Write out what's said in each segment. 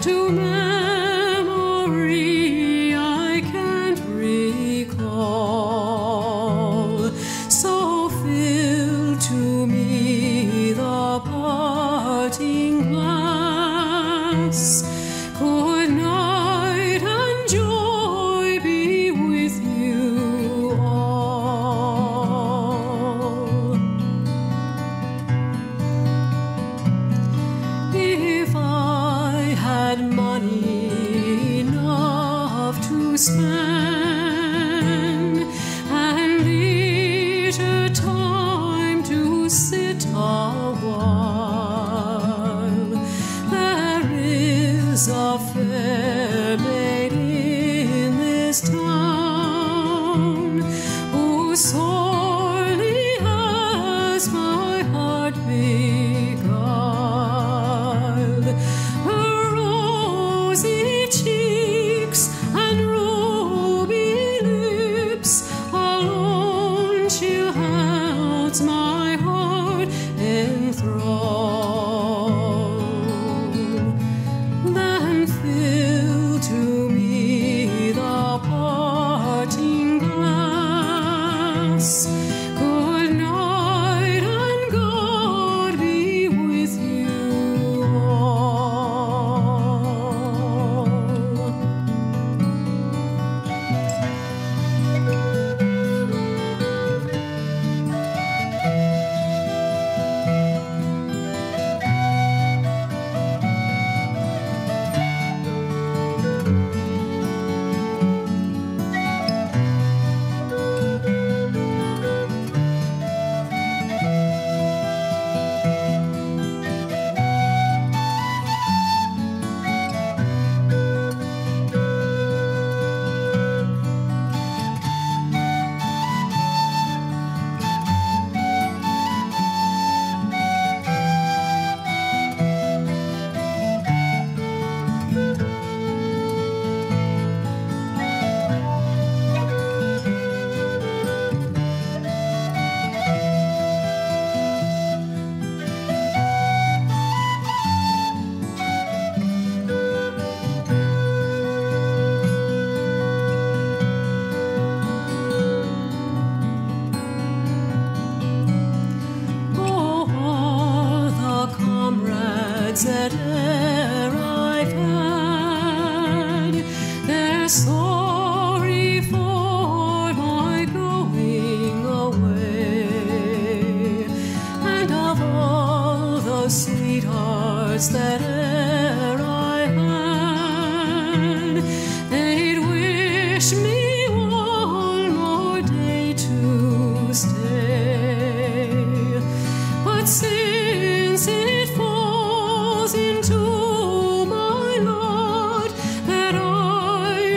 to enough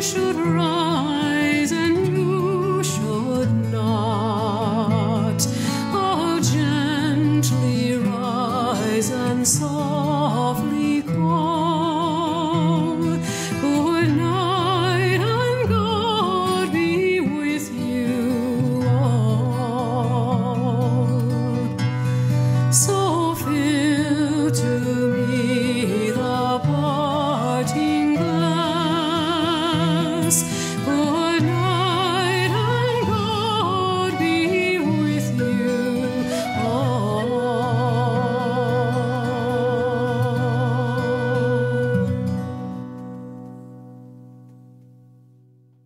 should rise and you should not. Oh, gently rise and soar.